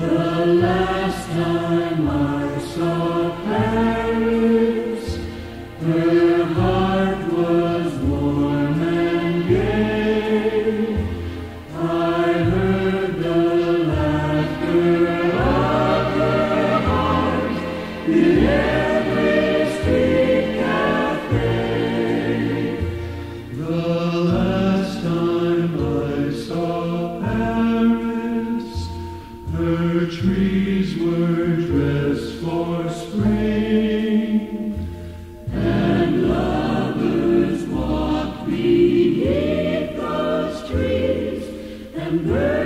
The last time I saw. Trees were dressed for spring, and lovers walked beneath those trees, and birds.